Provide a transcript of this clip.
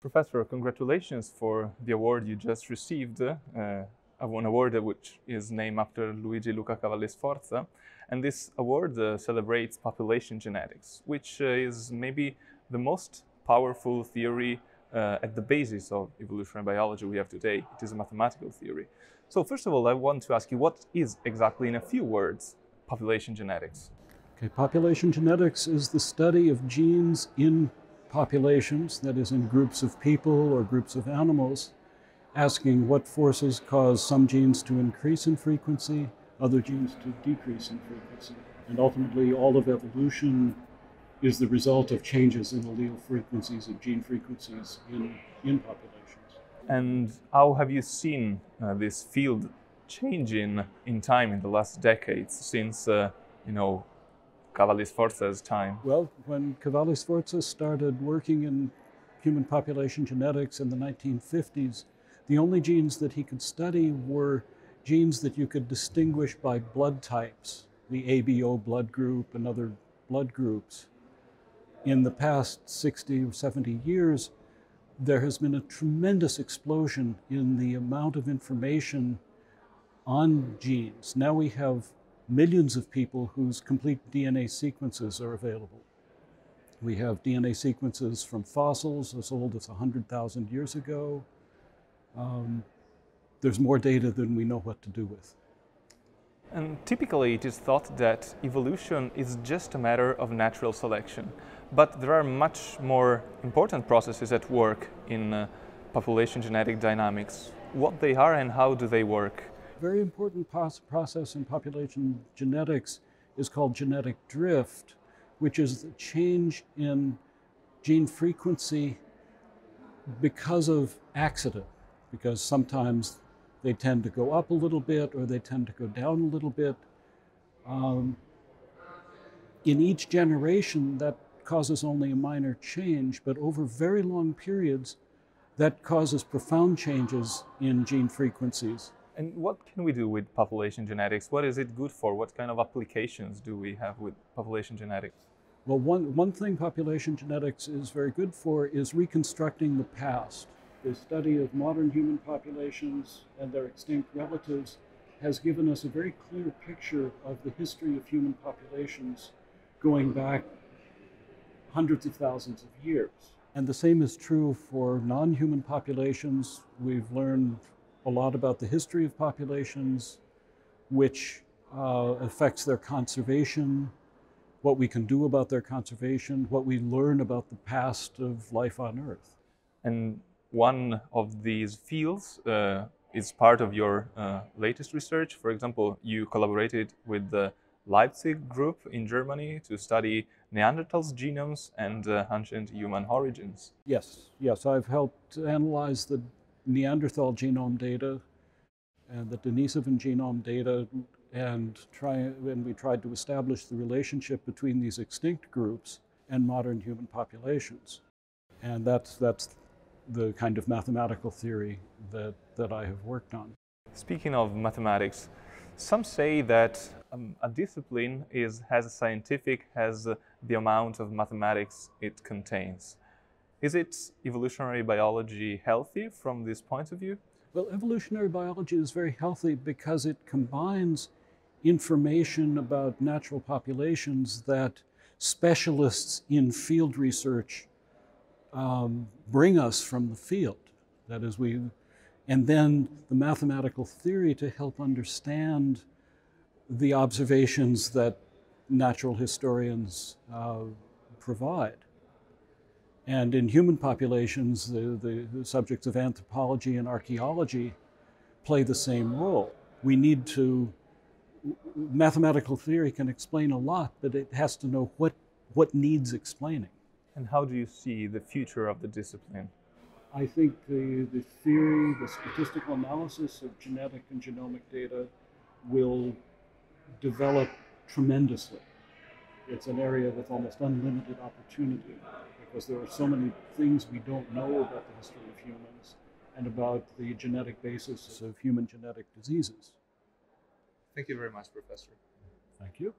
Professor, congratulations for the award you just received. Uh, an award which is named after Luigi Luca Cavalli Sforza. And this award uh, celebrates population genetics, which uh, is maybe the most powerful theory uh, at the basis of evolutionary biology we have today. It is a mathematical theory. So first of all, I want to ask you, what is exactly, in a few words, population genetics? Okay, population genetics is the study of genes in populations, that is in groups of people or groups of animals, asking what forces cause some genes to increase in frequency, other genes to decrease in frequency. And ultimately, all of evolution is the result of changes in allele frequencies and gene frequencies in, in populations. And how have you seen uh, this field changing in time in the last decades since, uh, you know, Cavalli Sforza's time? Well, when Cavalli Sforza started working in human population genetics in the 1950s, the only genes that he could study were genes that you could distinguish by blood types, the ABO blood group and other blood groups. In the past 60 or 70 years, there has been a tremendous explosion in the amount of information on genes. Now we have millions of people whose complete DNA sequences are available. We have DNA sequences from fossils as old as 100,000 years ago, um, there's more data than we know what to do with. And typically it is thought that evolution is just a matter of natural selection, but there are much more important processes at work in uh, population genetic dynamics. What they are and how do they work? Very important process in population genetics is called genetic drift, which is the change in gene frequency because of accident because sometimes they tend to go up a little bit or they tend to go down a little bit. Um, in each generation, that causes only a minor change, but over very long periods, that causes profound changes in gene frequencies. And what can we do with population genetics? What is it good for? What kind of applications do we have with population genetics? Well, one, one thing population genetics is very good for is reconstructing the past the study of modern human populations and their extinct relatives has given us a very clear picture of the history of human populations going back hundreds of thousands of years. And the same is true for non human populations. We've learned a lot about the history of populations, which uh, affects their conservation, what we can do about their conservation, what we learn about the past of life on Earth. And one of these fields uh, is part of your uh, latest research. For example, you collaborated with the Leipzig group in Germany to study Neanderthals' genomes and uh, ancient human origins. Yes, yes, I've helped analyze the Neanderthal genome data and the Denisovan genome data and try and we tried to establish the relationship between these extinct groups and modern human populations. And that's that's the kind of mathematical theory that, that I have worked on. Speaking of mathematics, some say that um, a discipline is as scientific as the amount of mathematics it contains. Is it evolutionary biology healthy from this point of view? Well, evolutionary biology is very healthy because it combines information about natural populations that specialists in field research um, bring us from the field. That is, we, and then the mathematical theory to help understand the observations that natural historians uh, provide. And in human populations, the, the, the, subjects of anthropology and archaeology play the same role. We need to, mathematical theory can explain a lot, but it has to know what, what needs explaining. And how do you see the future of the discipline? I think the, the theory, the statistical analysis of genetic and genomic data will develop tremendously. It's an area with almost unlimited opportunity because there are so many things we don't know about the history of humans and about the genetic basis of human genetic diseases. Thank you very much, Professor. Thank you.